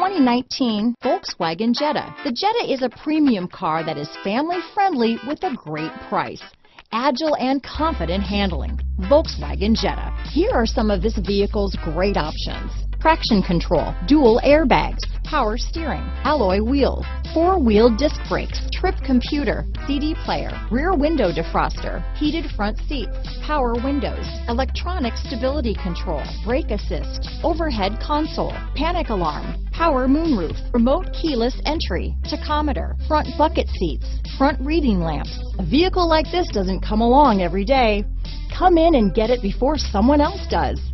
2019 Volkswagen Jetta. The Jetta is a premium car that is family friendly with a great price. Agile and confident handling. Volkswagen Jetta. Here are some of this vehicle's great options. Traction control, dual airbags, power steering, alloy wheels, four-wheel disc brakes, trip computer, CD player, rear window defroster, heated front seats, power windows, electronic stability control, brake assist, overhead console, panic alarm, power moonroof, remote keyless entry, tachometer, front bucket seats, front reading lamps. A vehicle like this doesn't come along every day. Come in and get it before someone else does.